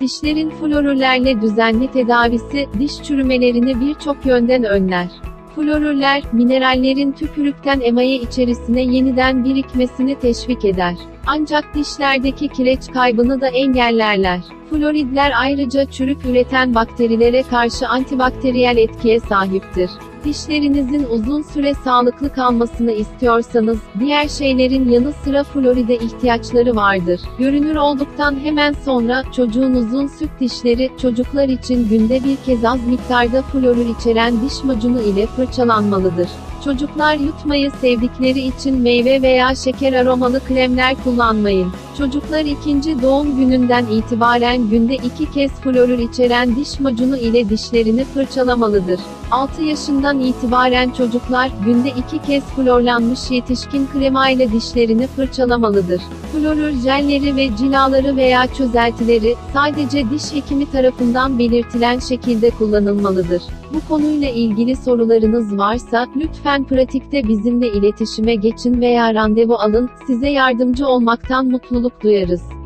Dişlerin florürlerle düzenli tedavisi, diş çürümelerini birçok yönden önler. Florürler, minerallerin tükürükten emaye içerisine yeniden birikmesini teşvik eder. Ancak dişlerdeki kireç kaybını da engellerler. Floridler ayrıca çürük üreten bakterilere karşı antibakteriyel etkiye sahiptir. Dişlerinizin uzun süre sağlıklı kalmasını istiyorsanız, diğer şeylerin yanı sıra floride ihtiyaçları vardır. Görünür olduktan hemen sonra, çocuğunuzun süt dişleri, çocuklar için günde bir kez az miktarda florür içeren diş macunu ile fırçalanmalıdır. Çocuklar yutmayı sevdikleri için meyve veya şeker aromalı kremler kullanmayın. Çocuklar ikinci doğum gününden itibaren günde iki kez florür içeren diş macunu ile dişlerini fırçalamalıdır. 6 yaşından itibaren çocuklar, günde iki kez florlanmış yetişkin krema ile dişlerini fırçalamalıdır. Florür jelleri ve cilaları veya çözeltileri, sadece diş hekimi tarafından belirtilen şekilde kullanılmalıdır. Bu konuyla ilgili sorularınız varsa, lütfen pratikte bizimle iletişime geçin veya randevu alın, size yardımcı olmaktan mutluluk duyarız.